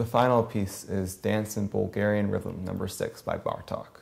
The final piece is Dance in Bulgarian Rhythm, number six by Bartok.